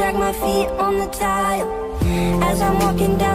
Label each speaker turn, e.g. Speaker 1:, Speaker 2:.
Speaker 1: drag my feet on the tile as I'm walking down.